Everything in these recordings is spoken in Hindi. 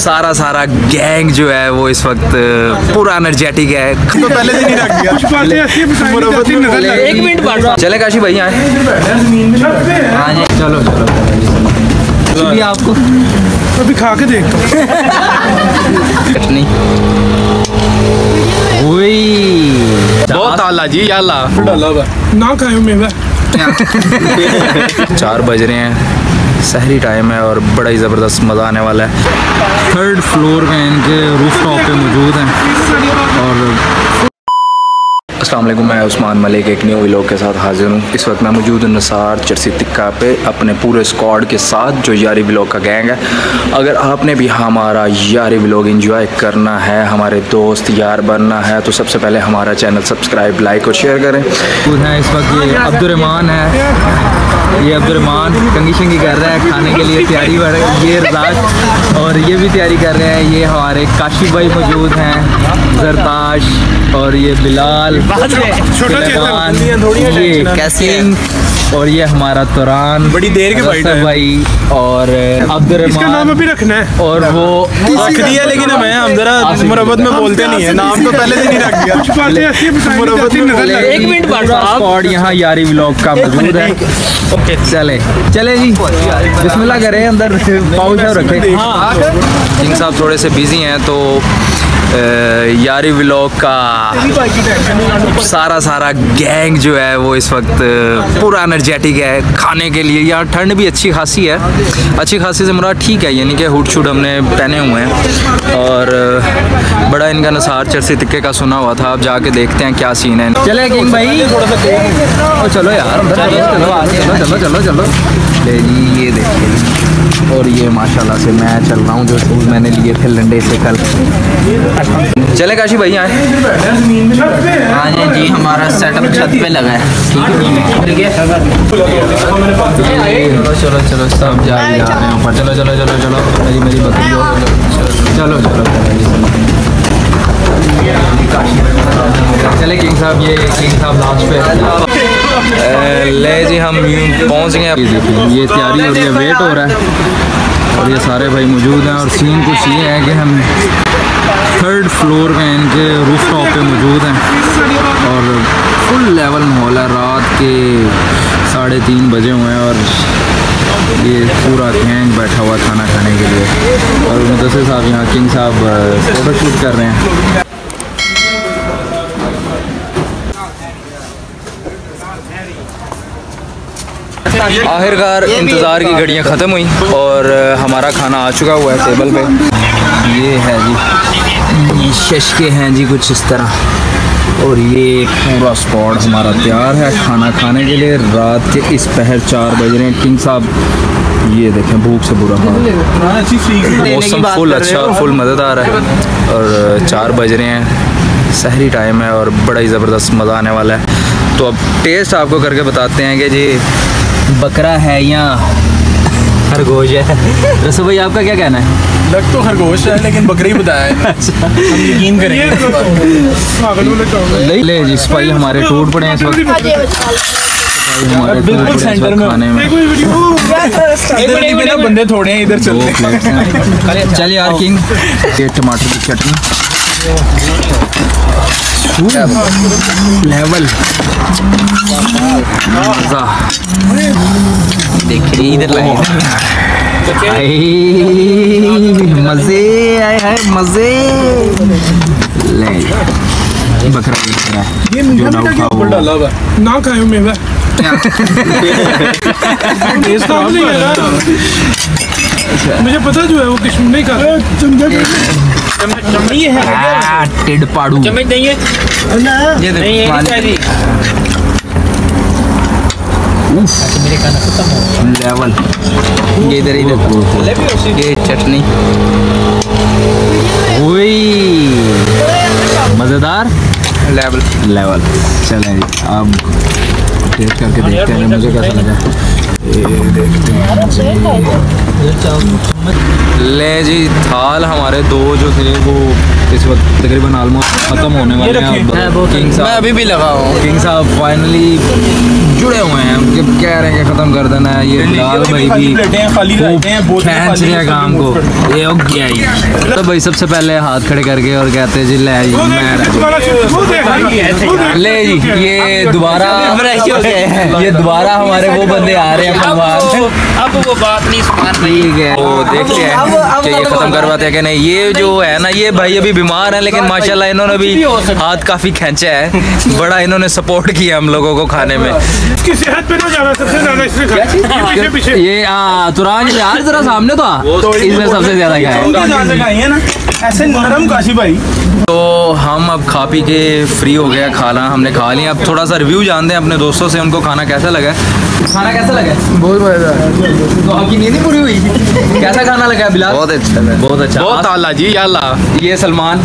सारा सारा गैंग जो है वो इस वक्त पूरा एनर्जेटिक है। तो पहले दिन ही रख दिया। एक मिनट चले काशी भाई आए हाँ। जी। चलो चलो आपको अभी खा के देखता हूँ। बहुत आला जी याला ना खाए मेवा। चार बज रहे हैं। सहरी टाइम है और बड़ा ही ज़बरदस्त मज़ा आने वाला है। थर्ड फ्लोर में इनके रूफ टॉप पर मौजूद हैं। और वालेकुम मैं उस्मान मलिक, एक न्यू व्लॉग के साथ हाजिर हूँ। इस वक्त मैं मौजूद नसार चरसी टिक्का पे, अपने पूरे स्क्वाड के साथ, जो यारी व्लॉग का गैंग है। अगर आपने भी हमारा यारी व्लॉग इंजॉय करना है, हमारे दोस्त यार बनना है तो सबसे पहले हमारा चैनल सब्सक्राइब लाइक और शेयर करें। हैं इस वक्त ये अब्दुलरमान है। ये अब्दुलरमान कंगी शंगी कर रहा है, खाने के लिए तैयारी ये रजाक और ये भी तैयारी कर रहे हैं। ये हमारे काशिफ भाई मौजूद हैं, जरताश और ये बिलाल। ये कैसिंग और ये हमारा तुरान। बड़ी देर के बैठे भाई और इसका नाम अभी रखना है। और वो रख दिया लेकिन हमें हम जरा मुरब्बत में बोलते नहीं है। नाम तो पहले से ही रख दिया। बातें ऐसी हैं, नहीं मुरब्बत में नज़र लग। एक मिनट स्क्वाड यहाँ यारी व्लॉग का मौजूद है। ओके चले। चले जी। बिस्मिल्लाह करें अंदर पाउच और रखें। सिंह साहब थोड़े से बिज़ी हैं तो यारी व्लॉग का सारा सारा गैंग जो है वो इस वक्त पूरा एनर्जेटिक है खाने के लिए। यहाँ ठंड भी अच्छी खासी है। अच्छी खासी से मुराद ठीक है यानी कि हुट शूट हमने पहने हुए हैं। और बड़ा इनका नसार चरसी तिक्के का सुना हुआ था। अब जाके देखते हैं क्या सीन है। चले भाई। चलो यार चलो चलो चलो चलो। ले जी ये देखिए। और ये माशाल्लाह से मैं चल रहा हूँ, जो शूज़ मैंने लिए थे लंडे से कल। चले काशी आए। हाँ जी जी, हमारा सेटअप छत पे लगा है। चलो चलो सब जा रहे हैं ऊपर। चलो चलो चलो चलो। मेरी मेरी बकरी चलो चलो चलो, चले किंग साहब, ये किंग साहब लास्ट पे। ले जी, हम पहुँच गए ये तैयारी हो रही है वेट हो रहा है। और ये सारे भाई मौजूद हैं, और सीन कुछ ये है कि हम थर्ड फ्लोर में इनके रूफ टॉप पे मौजूद हैं। और फुल लेवल माहौल है, रात के साढ़े तीन बजे हुए हैं, और ये पूरा गैंग बैठा हुआ खाना खाने के लिए। और मुदसर साहब, यहाँ किंग साहब फ़ोटो शूट कर रहे हैं। आखिरकार इंतज़ार की घड़ियाँ ख़त्म हुई और हमारा खाना आ चुका हुआ है टेबल पे। ये है जी। ये शशके हैं जी कुछ इस तरह। और ये पूरा स्पॉट हमारा तैयार है खाना खाने के लिए। रात के इस पहर चार बज रहे हैं। किंग साहब ये देखें भूख से बुरा हाल। मौसम फुल अच्छा और फुल मज़ेदार है। और चार बज रहे हैं। सहरी टाइम है और बड़ा ही ज़बरदस्त मज़ा आने वाला है। तो अब टेस्ट आपको करके बताते हैं कि जी बकरा है या खरगोश है? रसो भाई आपका क्या कहना है? लग तो खरगोश है लेकिन बकरी बताया है। हम यकीन करेंगे। काम ले जी स्पाई हमारे टूट पड़े हैं इस वक्त। हैं इस वक्त खाने में। कोई वीडियो इधर बंदे थोड़े हैं इधर चल दो हैं। चल यार किंग। ये टमाटर की चटनी। लेवल मज़ा देखिए इधर लगे मज़े आए हैं मज़े ले बकरा ये बकरा है। ये मीठा जो मीठा क्या डाउट था ऊपर वो- डाला हुआ है ना खाए मेवा नहीं है मुझे पता जो है वो किस्म नहीं खा चमड़ी है आ, टिड पाड़ू ये देखो पानी लेवल ये इधर इधर ये चटनी ओए मज़ेदार? लेवल लेवल चलें अब टेस्ट करके देखते हैं मुझे कैसा लगा। ये देखते हैं। ले जी थाल हमारे दो जो थे वो इस वक्त तकरीबन ऑलमोस्ट ख़त्म होने वाले हैं। अब किंग साहब अभी भी लगा हूँ। किंग साहब फाइनली जुड़े हुए हैं। कि कह रहे हैं कि ख़त्म कर देना है ये बिलाल भाई भी खींच रहे हैं काम को। ये हो। गया ही। तो भाई सबसे पहले हाथ खड़े करके और कहते हैं जी ले जी मैं ले जी ये दोबारा ये दोबारा हमारे वो बंदे आ रहे हैं। अब वो बात नहीं सुना ठीक है वो देखते हैं। कि ये खत्म करवाते हैं कि नहीं? ये जो है ना ये भाई अभी बीमार है लेकिन माशाल्लाह इन्होंने भी हाथ काफ़ी खेचा है। बड़ा इन्होंने सपोर्ट किया हम लोगों को खाने में। इसकी सेहत पे ना जाना सबसे ज़्यादा इसने पीछे पीछे। ये तुरान यार जरा सामने तो आ। इसने सबसे ज़्यादा खाया है। है ना ऐसे नरम काशी भाई। तो हम अब खा पी के फ्री हो गया खाना हमने खा लिया। अब थोड़ा सा रिव्यू जानते हैं अपने दोस्तों से उनको खाना कैसा लगा? खाना कैसा लगा? बहुत मज़ेदार तो आपकी नींद पूरी हुई? कैसा खाना लगा बिलाल? बहुत अच्छा बहुत अच्छा। बहुत आला जी याला ये सलमान।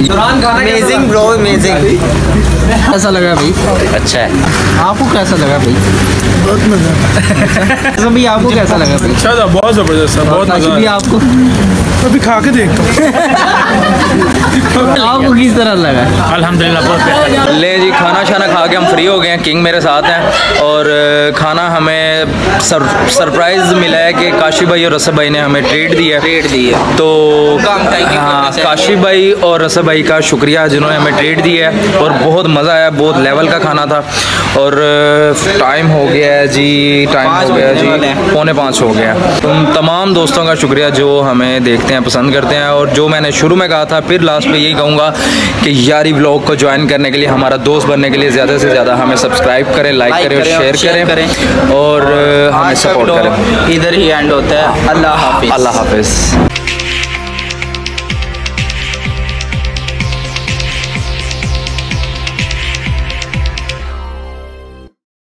अमेजिंग ब्रो अमेजिंग कैसा लगा भाई? अच्छा है। आपको कैसा लगा भाई? बहुत मज़ा भाई आपको कैसा लगा भाई? अच्छा था बहुत ज़बरदस्त था बहुत मज़ा भी आपको अभी खा के देखता हूँ। तरह लगा अल्हम्दुलिल्लाह बहुत ले जी खाना शाना खा के हम फ्री हो गए हैं किंग मेरे साथ हैं। और खाना हमें सर, सरप्राइज़ मिला है कि काशी भाई और रसद भाई ने हमें ट्रीट दी है। ट्रीट दी है। तो काम thank हाँ काशी भाई और रसद भाई का शुक्रिया जिन्होंने हमें ट्रीट दी है। और बहुत मज़ा आया बहुत लेवल का खाना था। और टाइम हो गया है जी टाइम हो गया जी। पौने पाँच हो गया उन तमाम दोस्तों का शुक्रिया जो हमें देखते हैं पसंद करते हैं। और जो मैंने शुरू में कहा था फिर लास्ट में यही कहूँगा कि यारी ब्लॉग को ज्वाइन करने के लिए हमारा दोस्त बनने के लिए ज़्यादा से ज़्यादा हमें सब्सक्राइब करें लाइक करें और शेयर करें करें। और हमें सपोर्ट करें। इधर ही एंड होता है। अल्लाह हाफिज। अल्लाह हाफिज़।